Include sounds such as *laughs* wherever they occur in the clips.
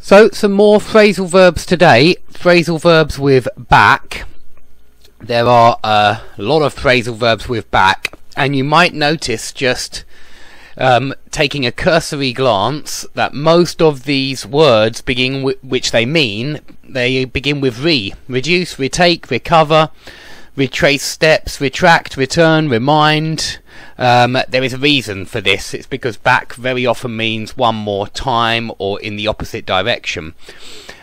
So, some more phrasal verbs today. Phrasal verbs with back. There are a lot of phrasal verbs with back, and you might notice just um, taking a cursory glance that most of these words begin which they mean, they begin with re. Reduce, retake, recover, retrace steps, retract, return, remind. Um, there is a reason for this. It's because back very often means one more time or in the opposite direction.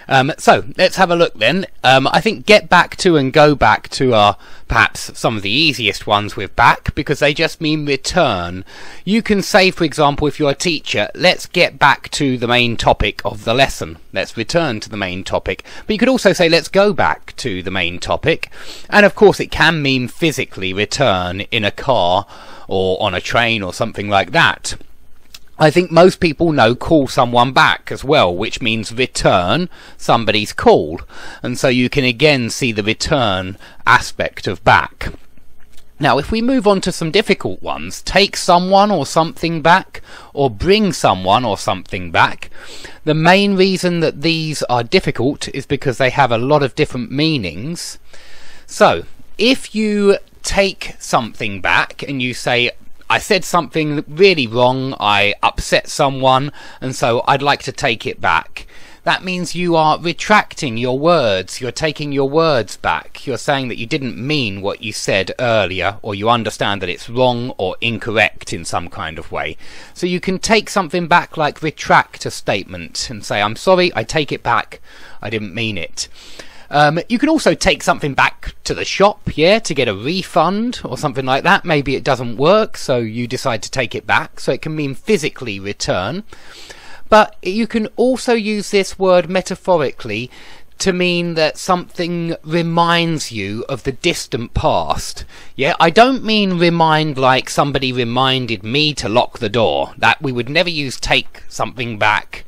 Um, so let's have a look then. Um, I think get back to and go back to are perhaps some of the easiest ones with back because they just mean return. You can say, for example, if you're a teacher, let's get back to the main topic of the lesson. Let's return to the main topic. But you could also say, let's go back to the main topic. And of course, it can mean physically return in a car or on a train or something like that. I think most people know call someone back as well, which means return somebody's call. And so you can again see the return aspect of back. Now, if we move on to some difficult ones, take someone or something back, or bring someone or something back, the main reason that these are difficult is because they have a lot of different meanings. So, if you take something back and you say, I said something really wrong, I upset someone, and so I'd like to take it back. That means you are retracting your words, you're taking your words back, you're saying that you didn't mean what you said earlier, or you understand that it's wrong or incorrect in some kind of way. So you can take something back like retract a statement and say, I'm sorry, I take it back, I didn't mean it. Um, you can also take something back to the shop, yeah, to get a refund or something like that. Maybe it doesn't work, so you decide to take it back. So it can mean physically return. But you can also use this word metaphorically to mean that something reminds you of the distant past. Yeah, I don't mean remind like somebody reminded me to lock the door. That we would never use take something back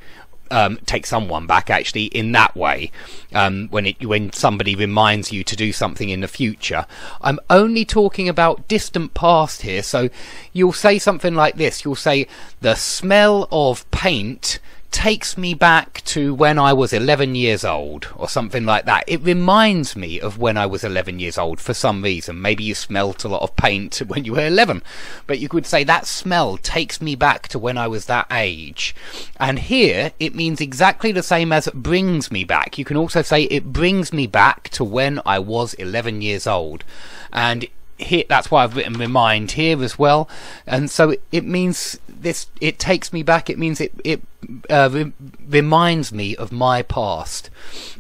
um, take someone back actually in that way um, when it when somebody reminds you to do something in the future. I'm only talking about distant past here, so you'll say something like this. You'll say the smell of paint takes me back to when I was 11 years old or something like that. It reminds me of when I was 11 years old for some reason. Maybe you smelt a lot of paint *laughs* when you were 11, but you could say that smell takes me back to when I was that age. And here it means exactly the same as brings me back. You can also say it brings me back to when I was 11 years old. And here, that's why I've written remind here as well. And so it, it means this, it takes me back. It means it, it uh, re- reminds me of my past,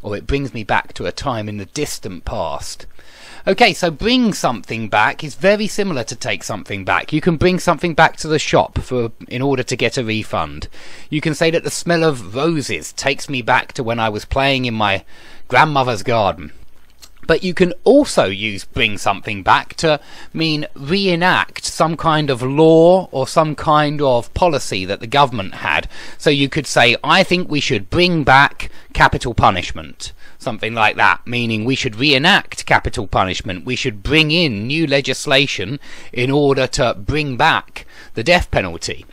or it brings me back to a time in the distant past. Okay, so bring something back is very similar to take something back. You can bring something back to the shop for in order to get a refund. You can say that the smell of roses takes me back to when I was playing in my grandmother's garden. But you can also use bring something back to mean reenact some kind of law or some kind of policy that the government had. So you could say, I think we should bring back capital punishment. Something like that, meaning we should reenact capital punishment. We should bring in new legislation in order to bring back the death penalty.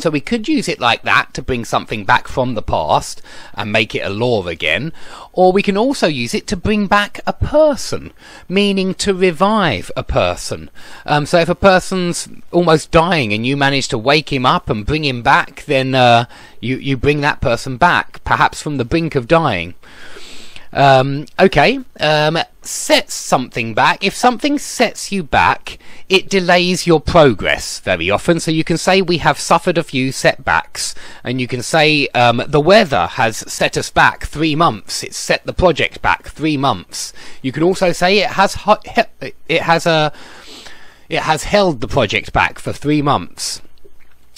So we could use it like that to bring something back from the past and make it a law again. Or we can also use it to bring back a person, meaning to revive a person. Um, so if a person's almost dying and you manage to wake him up and bring him back, then uh, you, you bring that person back, perhaps from the brink of dying. Um, okay, um, sets something back. If something sets you back, it delays your progress very often. So you can say we have suffered a few setbacks, and you can say um, the weather has set us back three months. It's set the project back three months. You can also say it has it has a it has held the project back for three months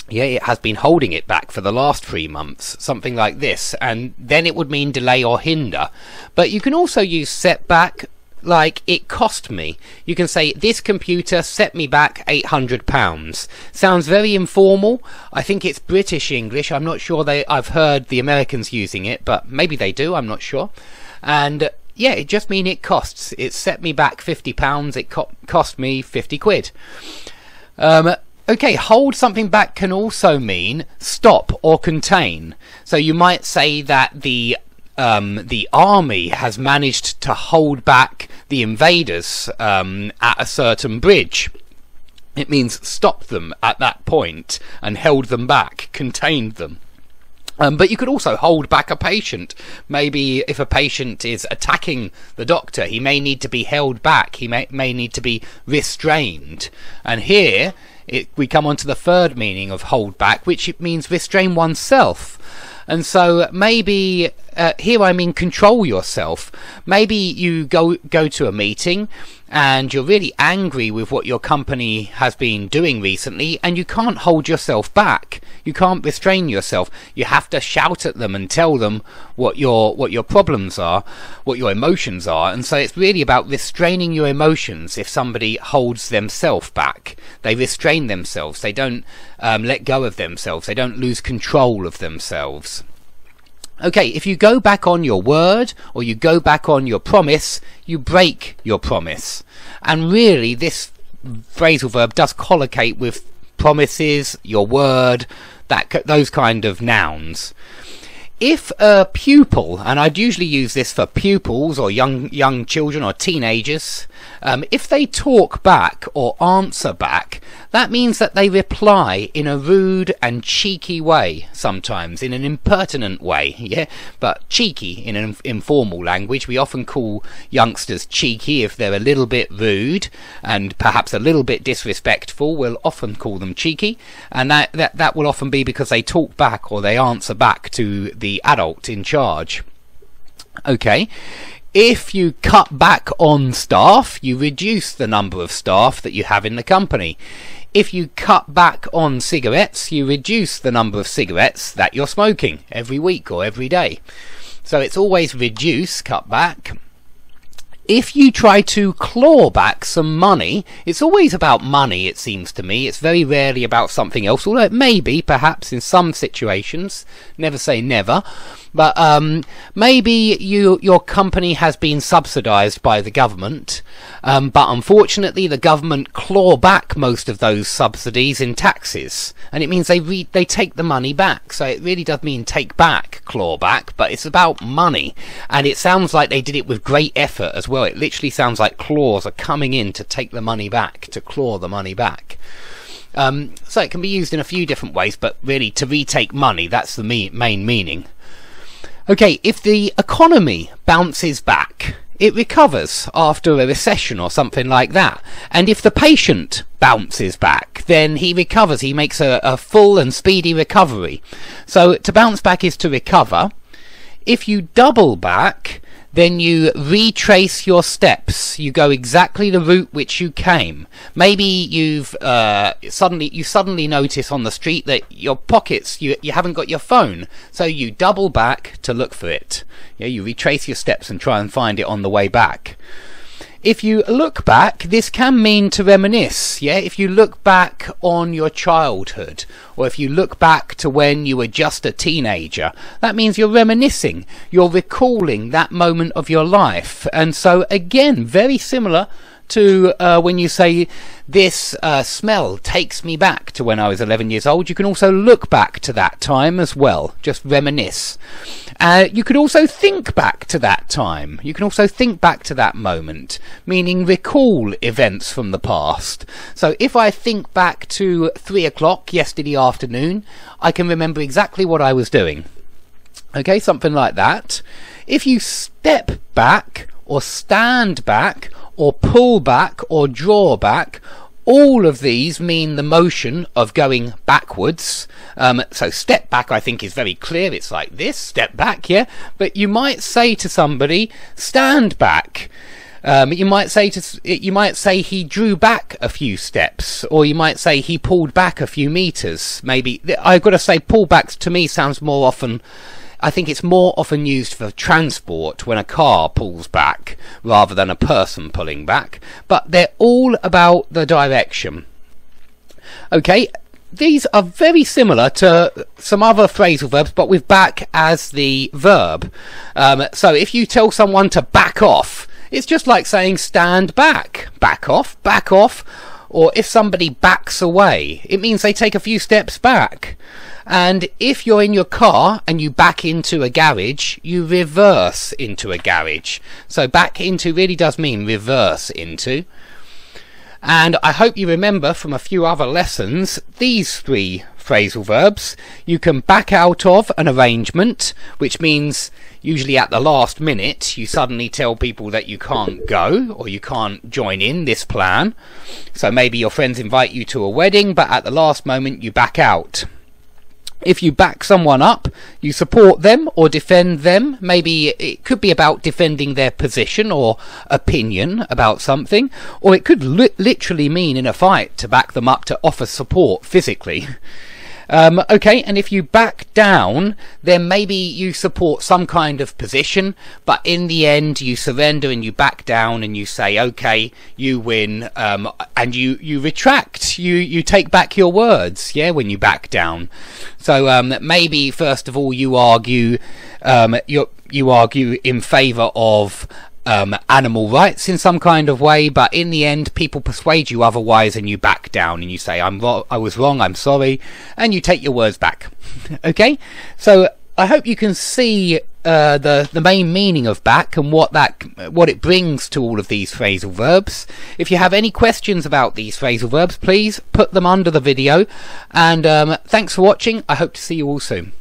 yeah, it has been holding it back for the last three months, something like this, and then it would mean delay or hinder. But you can also use setback like it cost me. You can say this computer set me back £800. Sounds very informal. I think it's British English. I'm not sure they I've heard the Americans using it, but maybe they do, I'm not sure. And yeah, it just means it costs. It set me back £50. It co- cost me 50 quid. Um, Okay, hold something back can also mean stop or contain. So you might say that the um, the army has managed to hold back the invaders um, at a certain bridge. It means stop them at that point and held them back, contained them. Um, but you could also hold back a patient. Maybe if a patient is attacking the doctor, he may need to be held back. He may, may need to be restrained. And here it, we come on to the third meaning of hold back, which means restrain oneself. And so maybe uh, here I mean control yourself. Maybe you go go to a meeting and you're really angry with what your company has been doing recently and you can't hold yourself back. You can't restrain yourself. You have to shout at them and tell them what your what your problems are, what your emotions are. And so it's really about restraining your emotions if somebody holds themselves back. They restrain themselves. They don't um, let go of themselves. They don't lose control of themselves. Okay, if you go back on your word or you go back on your promise, you break your promise. And really, this phrasal verb does collocate with promises, your word, that those kind of nouns if a pupil, and I'd usually use this for pupils or young young children or teenagers, um, if they talk back or answer back, that means that they reply in a rude and cheeky way. Sometimes in an impertinent way, *laughs* yeah, but cheeky in an informal language. We often call youngsters cheeky if they're a little bit rude and perhaps a little bit disrespectful. We'll often call them cheeky, and that that that will often be because they talk back or they answer back to the adult in charge. Okay. If you cut back on staff, you reduce the number of staff that you have in the company. If you cut back on cigarettes, you reduce the number of cigarettes that you're smoking every week or every day. So it's always reduce, cut back if you try to claw back some money, it's always about money, it seems to me. It's very rarely about something else, although it may be, perhaps, in some situations. Never say never. But um, maybe you, your company has been subsidised by the government, um, but unfortunately the government claw back most of those subsidies in taxes, and it means they re- they take the money back. So it really does mean take back, claw back, but it's about money, and it sounds like they did it with great effort as well. It literally sounds like claws are coming in to take the money back, to claw the money back. Um, so it can be used in a few different ways, but really to retake money, that's the me- main meaning. Okay, if the economy bounces back, it recovers after a recession or something like that. And if the patient bounces back, then he recovers. He makes a, a full and speedy recovery. So to bounce back is to recover. If you double back, then you retrace your steps. You go exactly the route which you came. Maybe you've uh, suddenly you suddenly notice on the street that your pockets you you haven't got your phone, so you double back to look for it. Yeah, you retrace your steps and try and find it on the way back. If you look back, this can mean to reminisce, yeah? If you look back on your childhood, or if you look back to when you were just a teenager, that means you're reminiscing. You're recalling that moment of your life. And so, again, very similar to uh, when you say this uh, smell takes me back to when I was 11 years old. You can also look back to that time as well, just reminisce. Uh, you could also think back to that time. You can also think back to that moment, meaning recall events from the past. So if I think back to three o'clock yesterday afternoon, I can remember exactly what I was doing. Okay, something like that. If you step back or stand back or pull back or draw back all of these mean the motion of going backwards. Um, so step back, I think, is very clear. It's like this, step back, yeah. But you might say to somebody, stand back. Um, you might say to you might say he drew back a few steps, or you might say he pulled back a few meters. Maybe I've got to say, pull pullbacks to me sounds more often I think it's more often used for transport when a car pulls back rather than a person pulling back, but they're all about the direction. Okay, these are very similar to some other phrasal verbs, but with back as the verb. Um, so if you tell someone to back off, it's just like saying stand back, back off, back off, Or if somebody backs away, it means they take a few steps back. And if you're in your car and you back into a garage, you reverse into a garage. So back into really does mean reverse into. And I hope you remember from a few other lessons these three phrasal verbs. You can back out of an arrangement, which means usually at the last minute you suddenly tell people that you can't go or you can't join in this plan. So maybe your friends invite you to a wedding, but at the last moment you back out. If you back someone up, you support them or defend them. Maybe it could be about defending their position or opinion about something, or it could li- literally mean in a fight to back them up to offer support physically. Um, okay, and if you back down, then maybe you support some kind of position, but in the end you surrender and you back down and you say, okay, you win, um, and you, you retract, you, you take back your words, yeah, when you back down. So um, maybe first of all you argue, um, you you argue in favour of um, animal rights in some kind of way, but in the end, people persuade you otherwise, and you back down and you say, "I'm I was wrong. I'm sorry," and you take your words back. *laughs* okay, so I hope you can see uh, the the main meaning of back and what that what it brings to all of these phrasal verbs. If you have any questions about these phrasal verbs, please put them under the video. And um, thanks for watching. I hope to see you all soon.